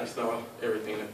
that's all, everything that.